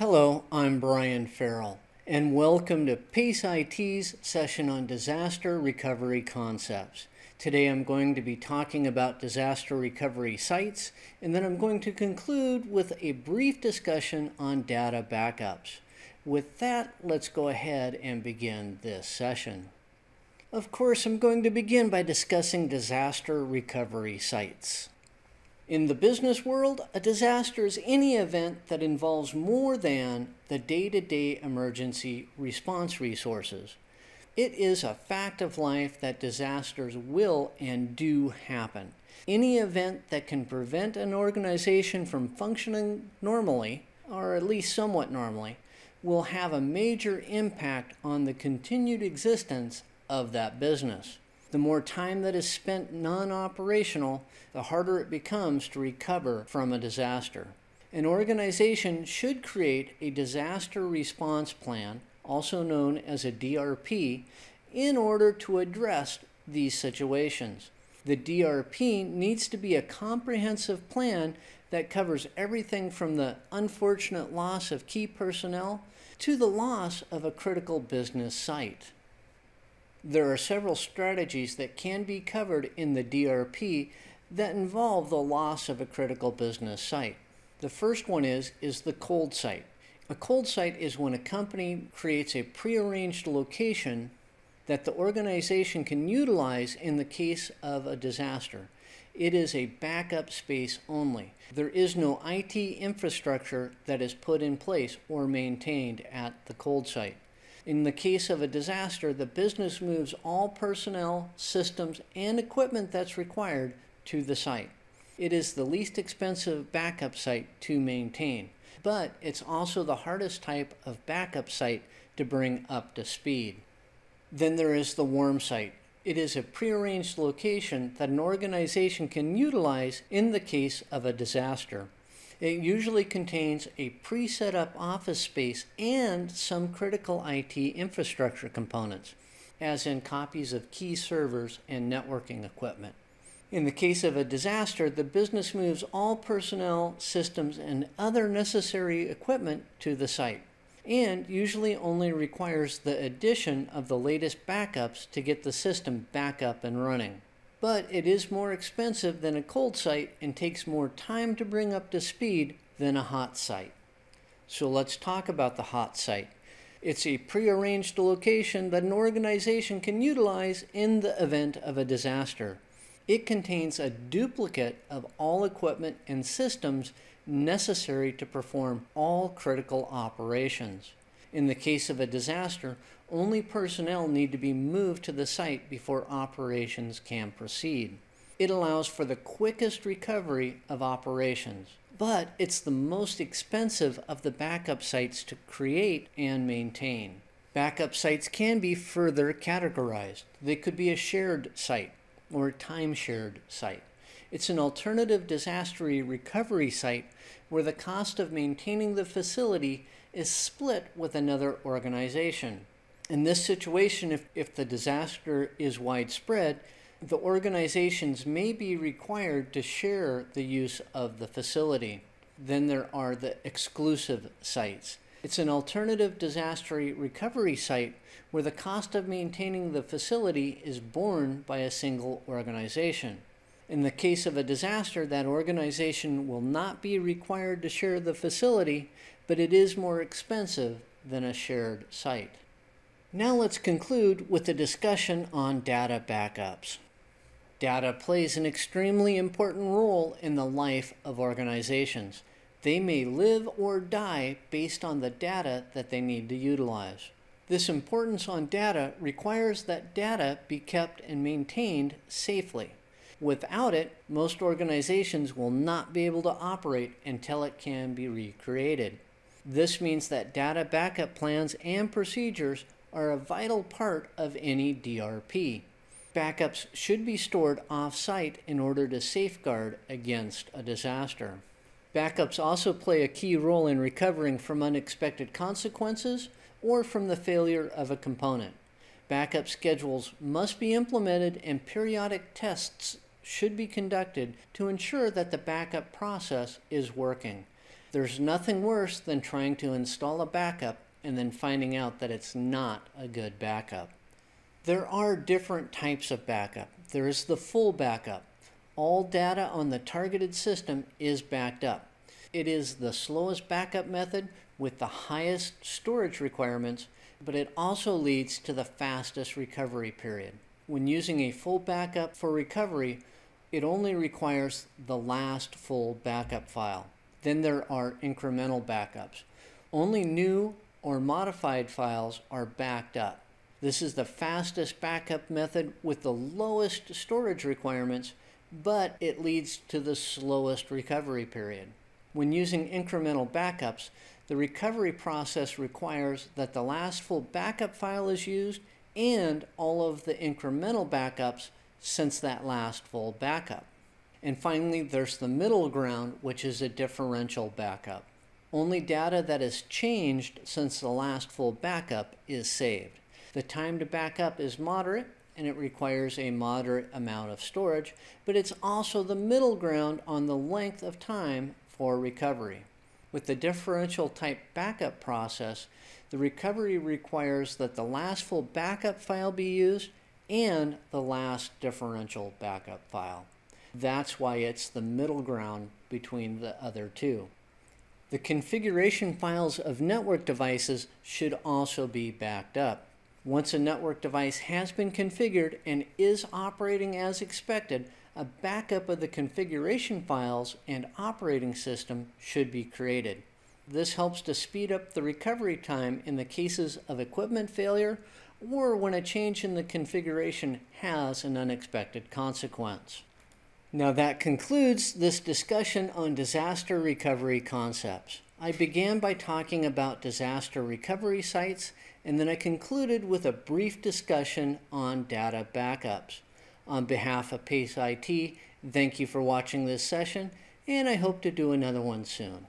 Hello, I'm Brian Ferrill, and welcome to PACE IT's session on disaster recovery concepts. Today I'm going to be talking about disaster recovery sites, and then I'm going to conclude with a brief discussion on data backups. With that, let's go ahead and begin this session. Of course, I'm going to begin by discussing disaster recovery sites. In the business world, a disaster is any event that involves more than the day to day emergency response resources. It is a fact of life that disasters will and do happen. Any event that can prevent an organization from functioning normally, or at least somewhat normally, will have a major impact on the continued existence of that business. The more time that is spent non operational, the harder it becomes to recover from a disaster. An organization should create a disaster response plan, also known as a DRP, in order to address these situations. The DRP needs to be a comprehensive plan that covers everything from the unfortunate loss of key personnel to the loss of a critical business site. There are several strategies that can be covered in the DRP that involve the loss of a critical business site. The first one is, is the cold site. A cold site is when a company creates a prearranged location that the organization can utilize in the case of a disaster. It is a backup space only. There is no IT infrastructure that is put in place or maintained at the cold site. In the case of a disaster, the business moves all personnel, systems, and equipment that's required to the site. It is the least expensive backup site to maintain, but it's also the hardest type of backup site to bring up to speed. Then there is the warm site. It is a prearranged location that an organization can utilize in the case of a disaster. It usually contains a pre-set up office space and some critical IT infrastructure components, as in copies of key servers and networking equipment. In the case of a disaster, the business moves all personnel, systems, and other necessary equipment to the site, and usually only requires the addition of the latest backups to get the system back up and running but it is more expensive than a cold site and takes more time to bring up to speed than a hot site. So let's talk about the hot site. It's a prearranged location that an organization can utilize in the event of a disaster. It contains a duplicate of all equipment and systems necessary to perform all critical operations. In the case of a disaster, only personnel need to be moved to the site before operations can proceed. It allows for the quickest recovery of operations, but it's the most expensive of the backup sites to create and maintain. Backup sites can be further categorized. They could be a shared site or a time shared site. It's an alternative disaster recovery site where the cost of maintaining the facility is split with another organization. In this situation, if, if the disaster is widespread, the organizations may be required to share the use of the facility. Then there are the exclusive sites. It's an alternative disaster recovery site where the cost of maintaining the facility is borne by a single organization. In the case of a disaster, that organization will not be required to share the facility, but it is more expensive than a shared site. Now let's conclude with a discussion on data backups. Data plays an extremely important role in the life of organizations. They may live or die based on the data that they need to utilize. This importance on data requires that data be kept and maintained safely. Without it, most organizations will not be able to operate until it can be recreated. This means that data backup plans and procedures are a vital part of any DRP. Backups should be stored off-site in order to safeguard against a disaster. Backups also play a key role in recovering from unexpected consequences or from the failure of a component. Backup schedules must be implemented and periodic tests should be conducted to ensure that the backup process is working. There's nothing worse than trying to install a backup and then finding out that it's not a good backup. There are different types of backup. There is the full backup. All data on the targeted system is backed up. It is the slowest backup method with the highest storage requirements, but it also leads to the fastest recovery period. When using a full backup for recovery, it only requires the last full backup file. Then there are incremental backups. Only new or modified files are backed up. This is the fastest backup method with the lowest storage requirements, but it leads to the slowest recovery period. When using incremental backups, the recovery process requires that the last full backup file is used and all of the incremental backups since that last full backup. And finally, there's the middle ground, which is a differential backup. Only data that has changed since the last full backup is saved. The time to backup is moderate and it requires a moderate amount of storage, but it's also the middle ground on the length of time for recovery. With the differential type backup process, the recovery requires that the last full backup file be used and the last differential backup file. That's why it's the middle ground between the other two. The configuration files of network devices should also be backed up. Once a network device has been configured and is operating as expected, a backup of the configuration files and operating system should be created. This helps to speed up the recovery time in the cases of equipment failure or when a change in the configuration has an unexpected consequence. Now that concludes this discussion on disaster recovery concepts. I began by talking about disaster recovery sites and then I concluded with a brief discussion on data backups. On behalf of PACE IT, thank you for watching this session and I hope to do another one soon.